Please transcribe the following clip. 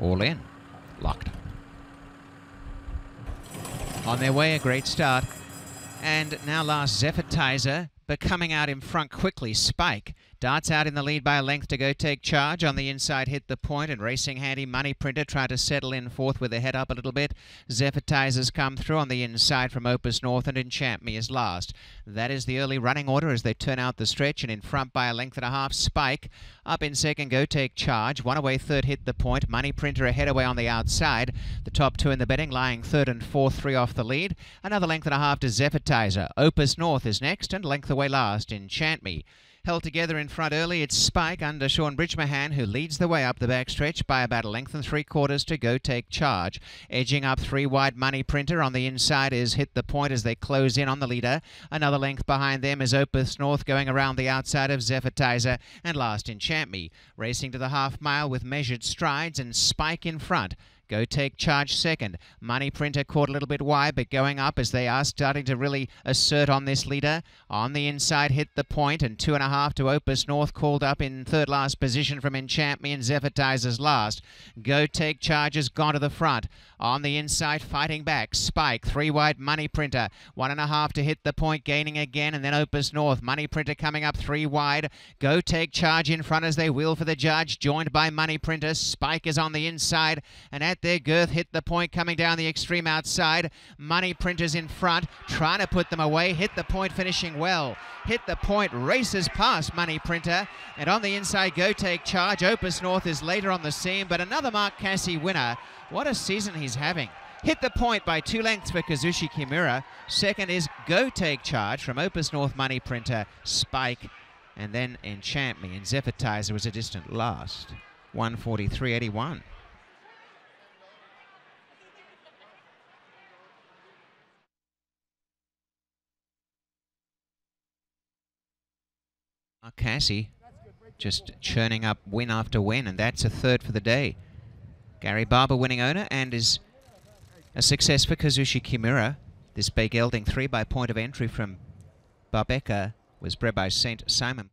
All in. Locked. On their way, a great start. And now last Zephyr but coming out in front quickly, Spike. Darts out in the lead by a length to go take charge. On the inside, hit the point, and racing handy Money Printer tried to settle in fourth with the head up a little bit. Zephyrtizers come through on the inside from Opus North, and Enchant Me is last. That is the early running order as they turn out the stretch, and in front by a length and a half, Spike. Up in second, go take charge. One away, third, hit the point. Money Printer ahead away on the outside. The top two in the betting lying third and fourth, three off the lead. Another length and a half to Zephyrtizer. Opus North is next, and length away last, Enchant Me. Held together in front early, it's Spike under Shaun Bridgmohan, who leads the way up the backstretch by about a length and three quarters to go take charge. Edging up three wide Money Printer on the inside is hit the point as they close in on the leader. Another length behind them is Opus North going around the outside of Zephyrtizer and last Enchant Me. Racing to the half mile with measured strides and Spike in front. Go take charge second. Money Printer caught a little bit wide, but going up as they are starting to really assert on this leader. On the inside, hit the point, and two and a half to Opus North, called up in third last position from Enchant Me and Zephyrtizer's last. Go take charge has gone to the front. On the inside, fighting back. Spike, three wide Money Printer. One and a half to hit the point, gaining again, and then Opus North. Money Printer coming up three wide. Go take charge in front as they wheel for the judge, joined by Money Printer. Spike is on the inside, and at their girth hit the point coming down the extreme outside. Money Printers in front, trying to put them away. Hit the point, finishing well. Hit the point, races past Money Printer. And on the inside, go take charge. Opus North is later on the scene, but another Mark Casse winner. What a season he's having. Hit the point by two lengths for Kazushi Kimura. Second is Go Take Charge from Opus North Money Printer, Spike, and then Enchant Me. And Zephyrtizer was a distant last. 143.81. Uh, Casse just churning up win after win, and that's a third for the day. Gary Barber winning owner and is a success for Kazushi Kimura. This big gelding three by point of entry from Barbeka was bred by St. Simon.